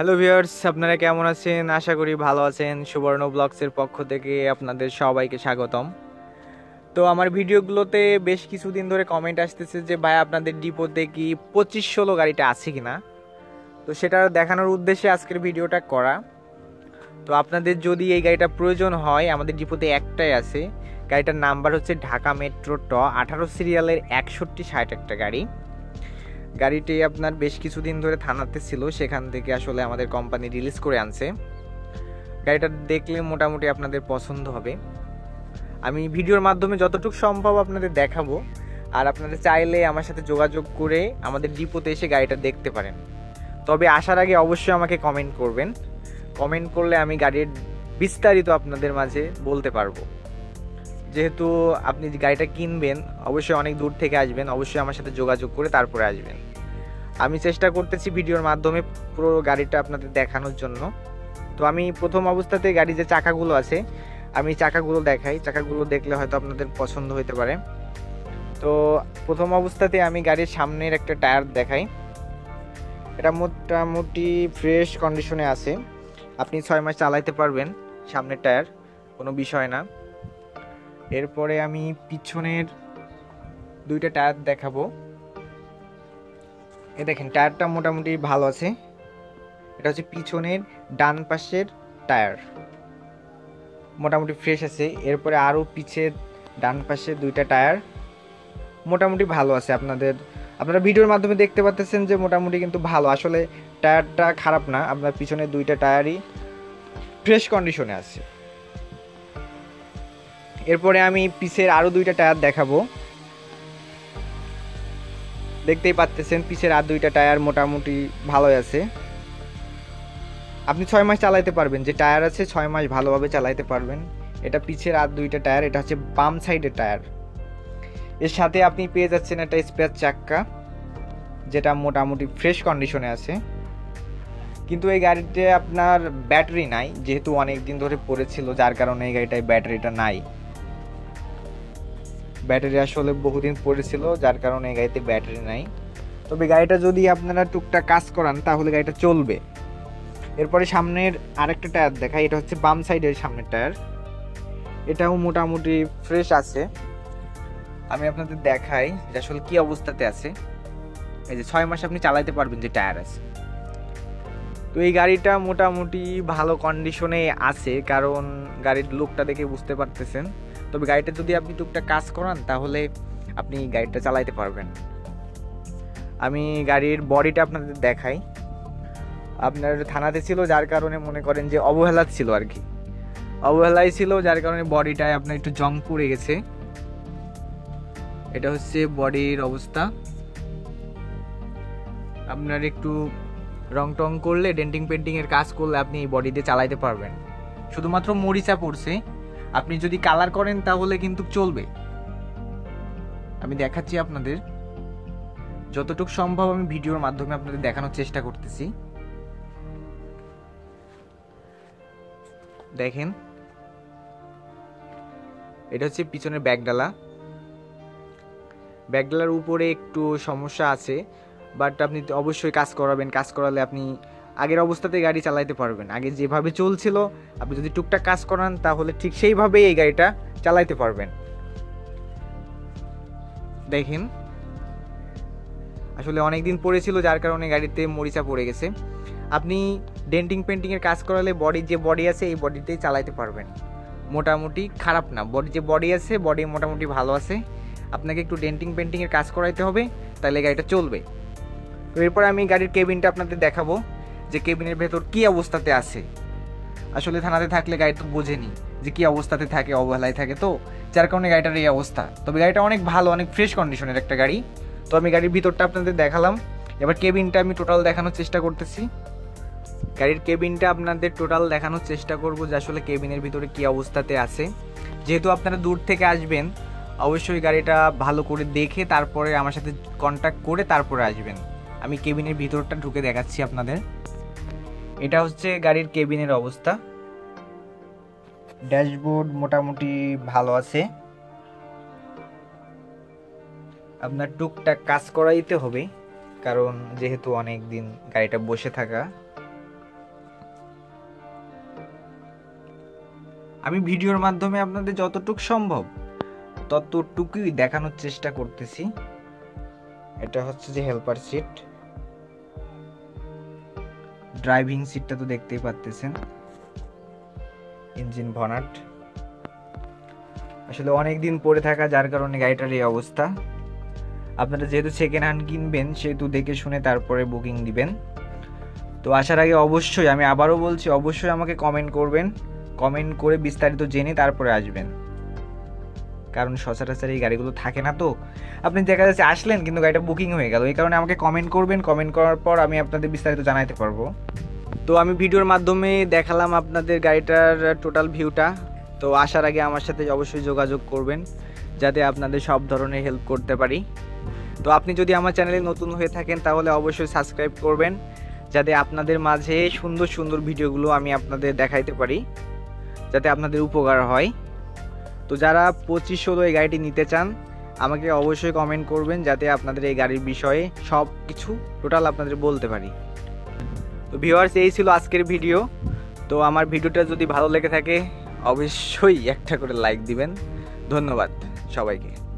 Hello viewers আপনারা কেমন আছেন? আশা করি ভালো আছেন। সুবর্ণ ব্লগসের পক্ষ থেকে আপনাদের সবাইকে স্বাগতম। তো আমার ভিডিওগুলোতে বেশ কিছুদিন ধরে কমেন্ট আসতেছে যে, ভাই, আপনাদের ডিপোতে কি পঁচিশ ষোলো গাড়িটা আছে কি না তো সেটা দেখানোর উদ্দেশ্যে আজকের ভিডিওটা করা। তো আপনাদের যদি এই গাড়িটা প্রয়োজন হয়, আমাদের ডিপোতে একটাই আছে। গাড়িটার নাম্বার হচ্ছে ঢাকা মেট্রো ট, আঠারো সিরিয়ালের একষট্টি ষাট একটা গাড়ি। গাড়িটি আপনার বেশ কিছুদিন ধরে থানাতে ছিল, সেখান থেকে আসলে আমাদের কোম্পানি রিলিজ করে আনছে। গাড়িটা দেখলে মোটামুটি আপনাদের পছন্দ হবে। আমি ভিডিওর মাধ্যমে যতটুকু সম্ভব আপনাদের দেখাবো, আর আপনাদের চাইলে আমার সাথে যোগাযোগ করে আমাদের ডিপোতে এসে গাড়িটা দেখতে পারেন। তবে আসার আগে অবশ্যই আমাকে কমেন্ট করবেন। কমেন্ট করলে আমি গাড়ির বিস্তারিত আপনাদের মাঝে বলতে পারব। যেহেতু আপনি যে গাড়িটা কিনবেন, অবশ্যই অনেক দূর থেকে আসবেন, অবশ্যই আমার সাথে যোগাযোগ করে তারপরে আসবেন। আমি চেষ্টা করতেছি ভিডিওর মাধ্যমে পুরো গাড়িটা আপনাদের দেখানোর জন্য। তো আমি প্রথম অবস্থাতে গাড়ি যে চাকাগুলো আছে, আমি চাকাগুলো দেখাই। চাকাগুলো দেখলে হয়তো আপনাদের পছন্দ হতে পারে। তো প্রথম অবস্থাতে আমি গাড়ির সামনের একটা টায়ার দেখাই। এটা মোটামুটি ফ্রেশ কন্ডিশনে আছে। আপনি ছয় মাস চালাইতে পারবেন সামনের টায়ার, কোনো বিষয় না। এরপরে আমি পিছনের দুইটা টায়ার দেখাবো। এ দেখেন, টায়ারটা মোটামুটি ভালো আছে। এটা হচ্ছে পিছনের ডান পাশের টায়ার। মোটামুটি ফ্রেশ আছে। এরপরে আরও পিছে ডান পাশে দুইটা টায়ার। মোটামুটি ভালো আছে আপনাদের। আপনারা ভিডিওর মাধ্যমে দেখতে পাচ্ছেন যে মোটামুটি কিন্তু ভালো। আসলে টায়ারটা খারাপ না। আপনার পিছনে দুইটা টায়ারই ফ্রেশ কন্ডিশনে আছে। এরপরে আমি পিসের আরও দুইটা টায়ার দেখাবো। দেখতেই পাচ্তেছেন, পিসের আর দুইটা টায়ার মোটামুটি ভালোই আছে। আপনি ছয় মাস চালাইতে পারবেন, যে টায়ার আছে ছয় মাস ভালোভাবে চালাইতে পারবেন। এটা পিছের আর দুইটা টায়ার, এটা হচ্ছে বাম সাইডের টায়ার। এর সাথে আপনি পেয়ে যাচ্ছেন একটা স্পেয়ার চাক্কা, যেটা মোটামুটি ফ্রেশ কন্ডিশনে আছে। কিন্তু এই গাড়িতে আপনার ব্যাটারি নাই, যেহেতু অনেক দিন ধরে পড়েছিল, যার কারণে এই গাড়িটায় ব্যাটারিটা নাই। ব্যাটারি আসলে বহুদিন পড়েছিল, যার কারণে এই গাড়িতে ব্যাটারি নাই। তবে গাড়িটা যদি আপনারা টুকটাক কাজ করান, তাহলে গাড়িটা চলবে। এরপরে সামনের আরেকটা টায়ার দেখাই, এটা হচ্ছে বাম সাইডের সামনের টায়ার। এটাও মোটামুটি ফ্রেশ আছে। আমি আপনাদের দেখাই যে আসলে কি অবস্থাতে আছে। এই যে ছয় মাস আপনি চালাইতে পারবেন যে টায়ার আছে। তো এই গাড়িটা মোটামুটি ভালো কন্ডিশনে আছে, কারণ গাড়ির লুকটা দেখে বুঝতে পারতেছেন। তবে গাড়িটা যদি আপনি টুকটাক কাজ করান, তাহলে আপনি গাড়িটা চালাইতে পারবেন। আমি গাড়ির বডিটা আপনাদের দেখাই। আপনার থানাতে ছিল, যার কারণে মনে করেন যে অবহেলা ছিল আর কি অবহেলাই ছিল, যার কারণে বডিটায় আপনার একটু জং পড়ে গেছে। এটা হচ্ছে বডির অবস্থা। আপনার একটু রং টং করলে ডেন্টিং পেন্টিং এর কাজ করলে আপনি এই বডিতে চালাইতে পারবেন। শুধুমাত্র মরিচা পড়ছে। আপনি যদি কালার করেন তাহলে কিন্তু চলবে। আমি দেখাচ্ছি আপনাদের। যতটুকু সম্ভব আমি ভিডিওর মাধ্যমে আপনাদের দেখানোর চেষ্টা করতেছি। দেখেন। এটা হচ্ছে পিছনের ব্যাগডালা। ব্যাগডালার উপরে একটু সমস্যা আছে বাট আপনি অবশ্যই কাজ করাবেন। কাজ করালে আপনি আগের অবস্থাতে গাড়ি চালাইতে পারবেন। আগে যেভাবে চলছিল, আপনি যদি টুকটাক কাজ করান, তাহলে ঠিক সেইভাবেই এই গাড়িটা চালাইতে পারবেন। দেখেন। আসলে অনেক দিন পড়েছিল, যার কারণে গাড়িতে মরিচা পড়ে গেছে। আপনি ডেন্টিং পেন্টিংয়ের কাজ করালে বডির যে বডি আছে, এই বডিতেই চালাইতে পারবেন। মোটামুটি খারাপ না। বডি যে বডি আছে বডি মোটামুটি ভালো আছে। আপনাকে একটু ডেন্টিং পেন্টিংয়ের কাজ করাইতে হবে তাহলে গাড়িটা চলবে। এরপর আমি গাড়ির কেবিনটা আপনাদের দেখাবো। যে কেবিনের ভেতর কি অবস্থাতে আছে? আসলে থানাতে থাকলে গাড়ি তো বোঝেনি যে কি অবস্থাতে থাকে, অবহেলায় থাকে। তো যার কারণে গাড়িটার এই অবস্থা। তবে গাড়িটা অনেক ভালো, অনেক ফ্রেশ কন্ডিশনের একটা গাড়ি। তো আমি গাড়ির ভিতরটা আপনাদের দেখালাম। এবার কেবিনটা আমি টোটাল দেখানোর চেষ্টা করতেছি। গাড়ির কেবিনটা আপনাদের টোটাল দেখানোর চেষ্টা করব যে আসলে কেবিনের ভিতরে কি অবস্থাতে আছে। যেহেতু আপনারা দূর থেকে আসবেন, অবশ্যই গাড়িটা ভালো করে দেখে তারপরে আমার সাথে কন্ট্যাক্ট করে তারপরে আসবেন। আমি কেবিনের ভিতরটা ঢুকে দেখাচ্ছি আপনাদের। এটা হচ্ছে গাড়ির কেবিনের অবস্থা। ড্যাশবোর্ড মোটামুটি ভালো আছে। আপনার টুকটাক কাজ করাইতে হবে, কারণ যেহেতু অনেক দিন গাড়িটা বসে থাকা। আমি ভিডিওর মাধ্যমে আপনাদের যতটুক সম্ভব ততটুকুই দেখানোর চেষ্টা করতেছি। এটা হচ্ছে যে হেল্পার সিট ড্রাইভিং সিটটা তো দেখতেই পাচ্তেছেন ইঞ্জিন ভনাট আসলে অনেক দিন পরে থাকা, যার কারণে গাড়িটার এই অবস্থা। আপনারা যেহেতু সেকেন্ড হ্যান্ড কিনবেন, সেহেতু দেখে শুনে তারপরে বুকিং দিবেন। তো আসার আগে অবশ্যই, আমি আবারও বলছি, অবশ্যই আমাকে কমেন্ট করবেন। কমেন্ট করে বিস্তারিত জেনে তারপরে আসবেন। কারণ সচরাচর এই গাড়িগুলো থাকে না তো। আপনি দেখা যাচ্ছে আসলেন, কিন্তু গাড়িটা বুকিং হয়ে গেল। এই কারণে আমাকে কমেন্ট করবেন। কমেন্ট করার পর আমি আপনাদের বিস্তারিত জানাইতে পারব। তো আমি ভিডিওর মাধ্যমে দেখালাম আপনাদের গাড়িটার টোটাল ভিউটা তো আসার আগে আমার সাথে অবশ্যই যোগাযোগ করবেন, যাতে আপনাদের সব ধরনের হেল্প করতে পারি। তো আপনি যদি আমার চ্যানেলে নতুন হয়ে থাকেন, তাহলে অবশ্যই সাবস্ক্রাইব করবেন, যাতে আপনাদের মাঝে সুন্দর সুন্দর ভিডিওগুলো আমি আপনাদের দেখাইতে পারি, যাতে আপনাদের উপকার হয়। তো যারা পঁচিশ পঁচিশশো এই গাড়িটি নিতে চান, আমাকে অবশ্যই কমেন্ট করবেন যাতে আপনাদের এই গাড়ির বিষয়ে সব কিছু টোটাল আপনাদের বলতে পারি। তো ভিওয়ার্স এই ছিল আজকের ভিডিও তো আমার ভিডিওটা যদি ভালো লেগে থাকে, অবশ্যই একটা করে লাইক দিবেন। ধন্যবাদ সবাইকে।